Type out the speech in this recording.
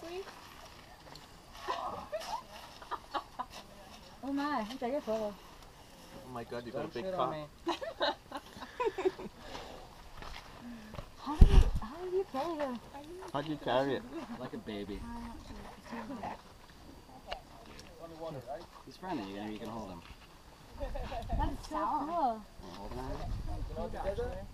seriously? oh my, you take a photo. Oh my god, you got a big cock. how, do you, how do you carry her? How do you carry it? Like a baby. He's friendly, you, know, you can hold him. That is so cool. Hold him.